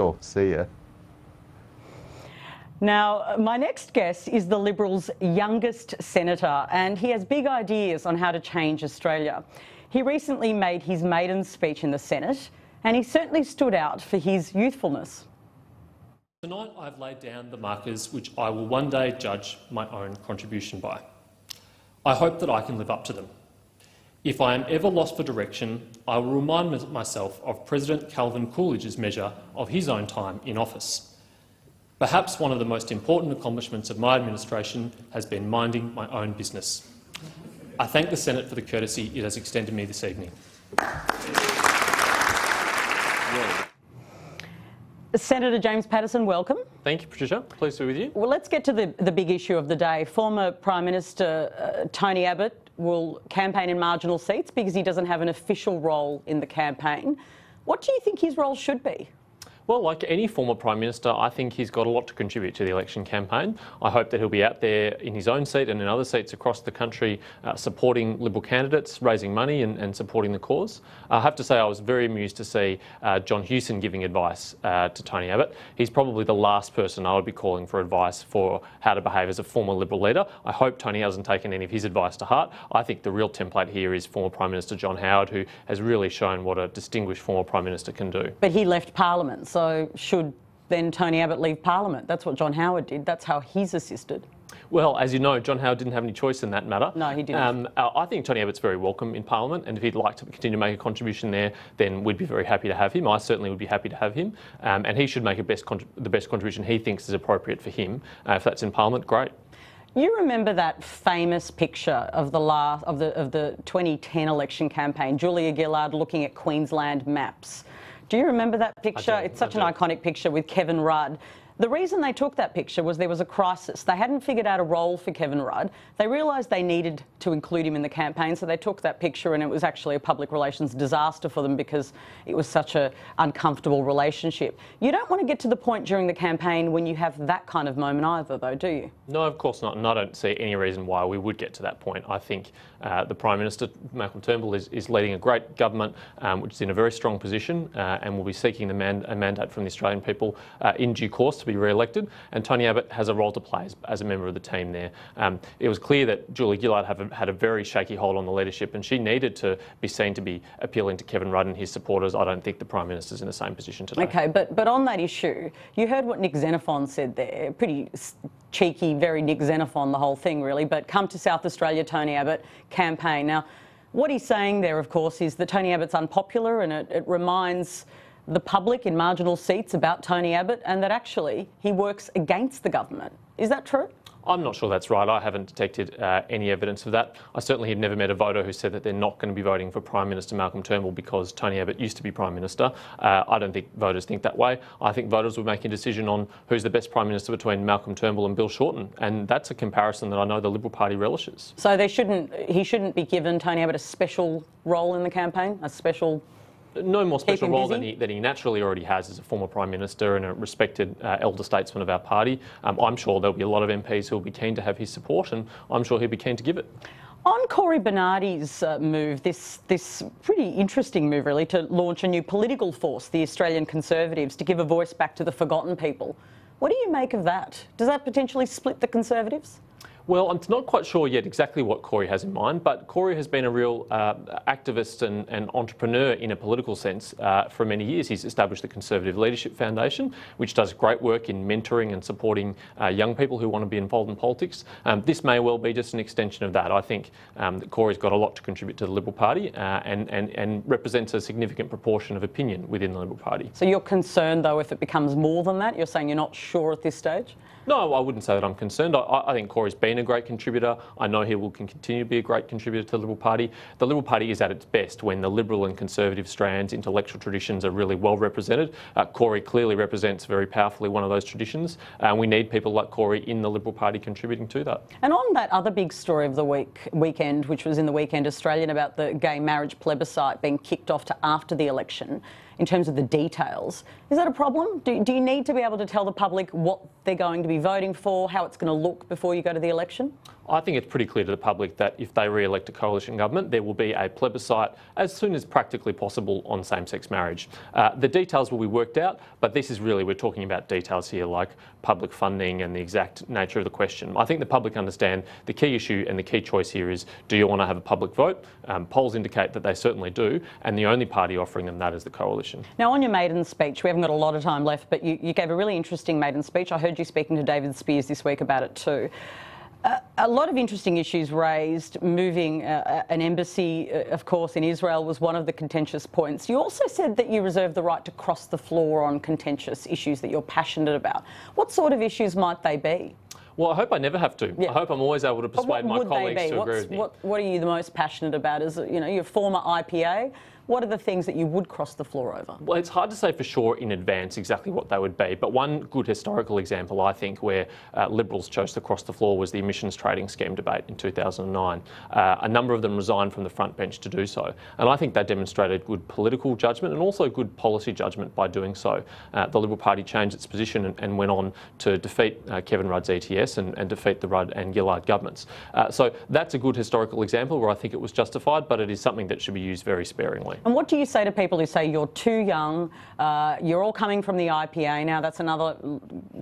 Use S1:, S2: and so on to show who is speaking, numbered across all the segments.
S1: Sure, see ya.
S2: Now, uh, my next guest is the Liberals' youngest senator, and he has big ideas on how to change Australia. He recently made his maiden speech in the Senate, and he certainly stood out for his youthfulness.
S3: Tonight, I've laid down the markers which I will one day judge my own contribution by. I hope that I can live up to them. If I am ever lost for direction, I will remind myself of President Calvin Coolidge's measure of his own time in office. Perhaps one of the most important accomplishments of my administration has been minding my own business. I thank the Senate for the courtesy it has extended me this evening.
S2: Senator James Paterson, welcome.
S4: Thank you, Patricia. Pleased to be with you.
S2: Well, let's get to the, the big issue of the day. Former Prime Minister uh, Tony Abbott will campaign in marginal seats because he doesn't have an official role in the campaign. What do you think his role should be?
S4: Well, like any former Prime Minister, I think he's got a lot to contribute to the election campaign. I hope that he'll be out there in his own seat and in other seats across the country uh, supporting Liberal candidates, raising money and, and, supporting the cause. I have to say I was very amused to see uh, John Hewson giving advice uh, to Tony Abbott. He's probably the last person I would be calling for advice for how to behave as a former Liberal leader. I hope Tony hasn't taken any of his advice to heart. I think the real template here is former Prime Minister John Howard, who has really shown what a distinguished former Prime Minister can do.
S2: But he left Parliament, so so should then Tony Abbott leave Parliament? That's what John Howard did. That's how he's assisted.
S4: Well, as you know, John Howard didn't have any choice in that matter.
S2: No, he didn't. Um,
S4: I think Tony Abbott's very welcome in Parliament, and if he'd like to continue to make a contribution there, then we'd be very happy to have him. I certainly would be happy to have him, um, and he should make best the best contribution he thinks is appropriate for him. Uh, if that's in Parliament, great.
S2: You remember that famous picture of the last of the of the 2010 election campaign, Julia Gillard looking at Queensland maps do you remember that picture? It's such an iconic picture with Kevin Rudd. The reason they took that picture was there was a crisis. They hadn't figured out a role for Kevin Rudd. They realised they needed to include him in the campaign, so they took that picture, and it was actually a public relations disaster for them because it was such an uncomfortable relationship. You don't want to get to the point during the campaign when you have that kind of moment either, though, do you?
S4: No, of course not. And I don't see any reason why we would get to that point. I think uh, the Prime Minister, Malcolm Turnbull, is, is leading a great government um, which is in a very strong position uh, and will be seeking the man- a mandate from the Australian people uh, in due course to be re-elected, and Tony Abbott has a role to play as, as a member of the team there. Um, it was clear that Julia Gillard a, had a very shaky hold on the leadership, and she needed to be seen to be appealing to Kevin Rudd and his supporters. I don't think the Prime Minister's in the same position today.
S2: Okay, but, but on that issue, you heard what Nick Xenophon said there. Pretty cheeky, very Nick Xenophon, the whole thing, really. But come to South Australia, Tony Abbott campaign. Now, what he's saying there, of course, is that Tony Abbott's unpopular and it, it reminds the public in marginal seats about Tony Abbott and that actually he works against the government. Is that true?
S4: I'm not sure that's right. I haven't detected uh, any evidence of that. I certainly have never met a voter who said that they're not going to be voting for Prime Minister Malcolm Turnbull because Tony Abbott used to be Prime Minister. Uh, I don't think voters think that way. I think voters will make a decision on who's the best Prime Minister between Malcolm Turnbull and Bill Shorten, and that's a comparison that I know the Liberal Party relishes.
S2: So they shouldn't, he shouldn't be given Tony Abbott a special role in the campaign, a special
S4: no more special role than he, than he naturally already has as a former Prime Minister and a respected uh, elder statesman of our party. Um, I'm sure there'll be a lot of MPs who will be keen to have his support, and I'm sure he'll be keen to give it.
S2: On Cory Bernardi's uh, move, this, this pretty interesting move really, to launch a new political force, the Australian Conservatives, to give a voice back to the forgotten people. What do you make of that? Does that potentially split the Conservatives?
S4: Well, I'm not quite sure yet exactly what Cory has in mind, but Cory has been a real uh, activist and, and, entrepreneur in a political sense uh, for many years. He's established the Conservative Leadership Foundation, which does great work in mentoring and supporting uh, young people who want to be involved in politics. Um, this may well be just an extension of that. I think um, that Cory's got a lot to contribute to the Liberal Party uh, and, and, and represents a significant proportion of opinion within the Liberal Party.
S2: So you're concerned, though, if it becomes more than that? You're saying you're not sure at this stage?
S4: No, I wouldn't say that I'm concerned. I, I, think Cory's been a great contributor. I know he will continue to be a great contributor to the Liberal Party. The Liberal Party is at its best when the Liberal and Conservative strands, intellectual traditions are really well represented. Uh, Cory clearly represents very powerfully one of those traditions. And we need people like Cory in the Liberal Party contributing to that.
S2: And on that other big story of the week weekend, which was in the Weekend Australian about the gay marriage plebiscite being kicked off to after the election, in terms of the details. Is that a problem? Do, do you need to be able to tell the public what they're going to be voting for, how it's going to look before you go to the election?
S4: I think it's pretty clear to the public that if they re-elect a coalition government, there will be a plebiscite as soon as practically possible on same-sex marriage. Uh, the details will be worked out, but this is really, we're talking about details here like public funding and the exact nature of the question. I think the public understand the key issue and the key choice here is, do you want to have a public vote? Um, polls indicate that they certainly do, and the only party offering them that is the coalition.
S2: Now, on your maiden speech, we haven't got a lot of time left, but you, you gave a really interesting maiden speech. I heard you speaking to David Speers this week about it too. Uh, a lot of interesting issues raised. Moving uh, an embassy, uh, of course, in Israel was one of the contentious points. You also said that you reserve the right to cross the floor on contentious issues that you're passionate about. What sort of issues might they be?
S4: Well, I hope I never have to. Yeah. I hope I'm always able to persuade my colleagues to
S2: What's,
S4: agree with me.
S2: What, what are you the most passionate about? Is you know your former IPA? What are the things that you would cross the floor over?
S4: Well, it's hard to say for sure in advance exactly what they would be, but one good historical example, I think, where uh, Liberals chose to cross the floor was the emissions trading scheme debate in 2009. Uh, a number of them resigned from the front bench to do so, and I think that demonstrated good political judgment and also good policy judgment by doing so. Uh, the Liberal Party changed its position and, and went on to defeat uh, Kevin Rudd's ETS and, and, defeat the Rudd and Gillard governments. Uh, so that's a good historical example where I think it was justified, but it is something that should be used very sparingly.
S2: And what do you say to people who say you're too young, uh, you're all coming from the IPA now? That's another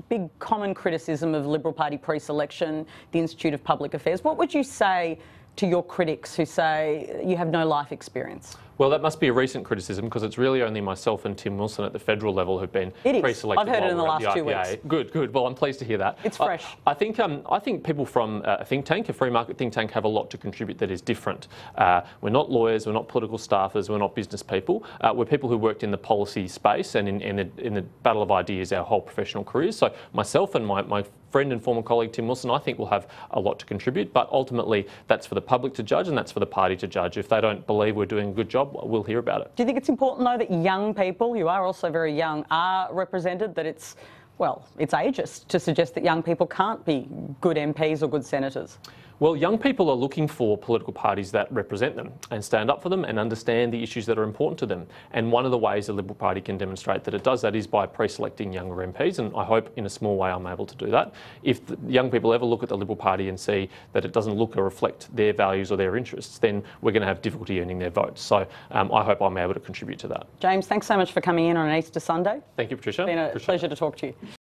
S2: big common criticism of Liberal Party pre-selection, the Institute of Public Affairs. What would you say to your critics who say you have no life experience?
S4: Well, that must be a recent criticism because it's really only myself and Tim Wilson at the federal level who've been pre-selected.
S2: I've heard it in the last
S4: the
S2: two weeks.
S4: Good, good. Well, I'm pleased to hear that.
S2: It's fresh.
S4: I, I think um, I think people from uh, a think tank, a free market think tank, have a lot to contribute that is different. Uh, we're not lawyers, we're not political staffers, we're not business people. Uh, we're people who worked in the policy space and in, in, the, in the battle of ideas our whole professional careers. So myself and my, my friend and former colleague Tim Wilson, I think will have a lot to contribute. But ultimately, that's for the public to judge and that's for the party to judge. If they don't believe we're doing a good job, we'll hear about it.
S2: Do you think it's important, though, that young people, you are also very young, are represented, that it's well, it's ageist to suggest that young people can't be good MPs or good senators.
S4: Well, young people are looking for political parties that represent them and stand up for them and understand the issues that are important to them. And one of the ways the Liberal Party can demonstrate that it does that is by pre-selecting younger MPs. And I hope in a small way I'm able to do that. If young people ever look at the Liberal Party and see that it doesn't look or reflect their values or their interests, then we're going to have difficulty earning their votes. So um, I hope I'm able to contribute to that.
S2: James, thanks so much for coming in on an Easter Sunday.
S4: Thank you, Patricia.
S2: It's been a pleasure to talk to you.